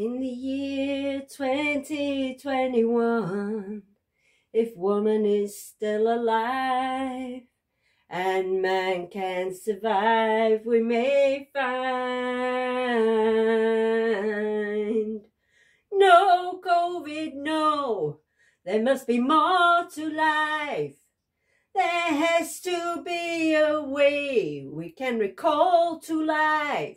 In the year 2021, if woman is still alive and man can survive, we may find no COVID, no. There must be more to life. There has to be a way we can recall to life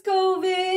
COVID.